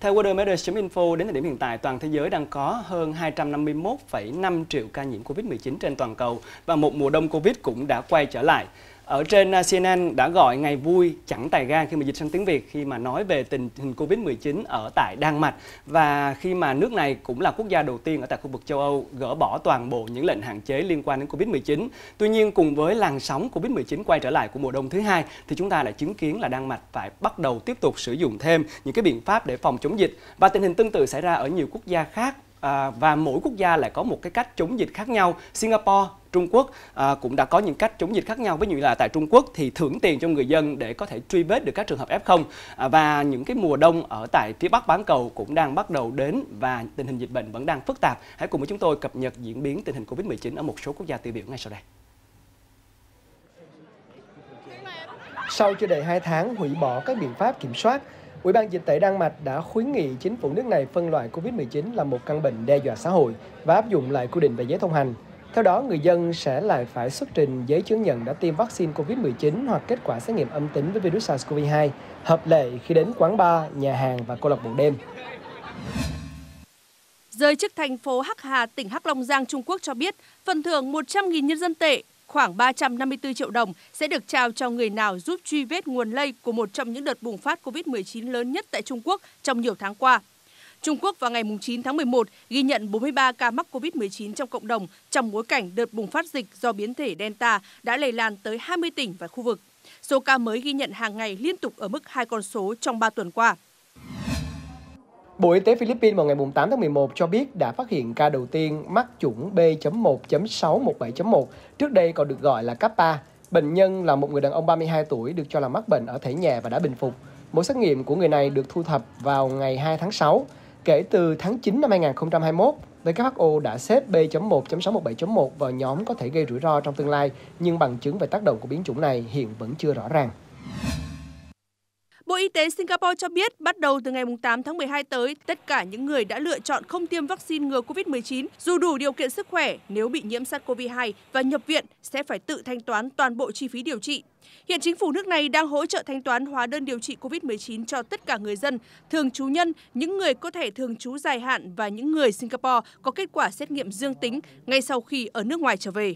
Theo Worldometers.info, đến thời điểm hiện tại, toàn thế giới đang có hơn 251,5 triệu ca nhiễm COVID-19 trên toàn cầu và một mùa đông COVID cũng đã quay trở lại. Ở trên à, CNN đã gọi ngày vui chẳng tài gan khi mà dịch sang tiếng Việt khi mà nói về tình hình Covid-19 ở tại Đan Mạch và khi mà nước này cũng là quốc gia đầu tiên ở tại khu vực châu Âu gỡ bỏ toàn bộ những lệnh hạn chế liên quan đến Covid-19. Tuy nhiên cùng với làn sóng Covid-19 quay trở lại của mùa đông thứ hai thì chúng ta lại chứng kiến là Đan Mạch phải bắt đầu tiếp tục sử dụng thêm những cái biện pháp để phòng chống dịch và tình hình tương tự xảy ra ở nhiều quốc gia khác à, và mỗi quốc gia lại có một cái cách chống dịch khác nhau. Singapore, Trung Quốc à, cũng đã có những cách chống dịch khác nhau. với như là tại Trung Quốc thì thưởng tiền cho người dân để có thể truy vết được các trường hợp F0 à, và những cái mùa đông ở tại phía Bắc bán cầu cũng đang bắt đầu đến và tình hình dịch bệnh vẫn đang phức tạp. Hãy cùng với chúng tôi cập nhật diễn biến tình hình Covid-19 ở một số quốc gia tiêu biểu ngay sau đây. Sau chưa đầy 2 tháng hủy bỏ các biện pháp kiểm soát, Ủy ban Dịch tễ Đan Mạch đã khuyến nghị chính phủ nước này phân loại COVID-19 là một căn bệnh đe dọa xã hội và áp dụng lại quy định về giấy thông hành. Theo đó, người dân sẽ lại phải xuất trình giấy chứng nhận đã tiêm vaccine COVID-19 hoặc kết quả xét nghiệm âm tính với virus SARS-CoV-2, hợp lệ khi đến quán bar, nhà hàng và câu lạc bộ đêm. Giới chức thành phố Hắc Hà, tỉnh Hắc Long Giang, Trung Quốc cho biết, phần thưởng 100.000 nhân dân tệ khoảng 354 triệu đồng sẽ được trao cho người nào giúp truy vết nguồn lây của một trong những đợt bùng phát COVID-19 lớn nhất tại Trung Quốc trong nhiều tháng qua. Trung Quốc vào ngày 9 tháng 11 ghi nhận 43 ca mắc COVID-19 trong cộng đồng trong bối cảnh đợt bùng phát dịch do biến thể Delta đã lây lan tới 20 tỉnh và khu vực. Số ca mới ghi nhận hàng ngày liên tục ở mức hai con số trong 3 tuần qua. Bộ Y tế Philippines vào ngày 8 tháng 11 cho biết đã phát hiện ca đầu tiên mắc chủng B.1.617.1, trước đây còn được gọi là Kappa. Bệnh nhân là một người đàn ông 32 tuổi được cho là mắc bệnh ở thể nhà và đã bình phục. Mẫu xét nghiệm của người này được thu thập vào ngày 2 tháng 6. Kể từ tháng 9 năm 2021, WHO đã xếp B.1.617.1 vào nhóm có thể gây rủi ro trong tương lai, nhưng bằng chứng về tác động của biến chủng này hiện vẫn chưa rõ ràng. Bộ Y tế Singapore cho biết bắt đầu từ ngày 8 tháng 12 tới, tất cả những người đã lựa chọn không tiêm vaccine ngừa COVID-19 dù đủ điều kiện sức khỏe nếu bị nhiễm SARS-CoV-2 và nhập viện sẽ phải tự thanh toán toàn bộ chi phí điều trị. Hiện chính phủ nước này đang hỗ trợ thanh toán hóa đơn điều trị COVID-19 cho tất cả người dân, thường trú nhân, những người có thể thường trú dài hạn và những người Singapore có kết quả xét nghiệm dương tính ngay sau khi ở nước ngoài trở về.